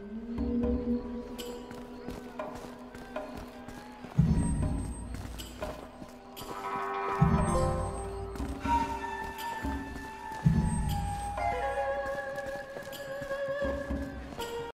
嗯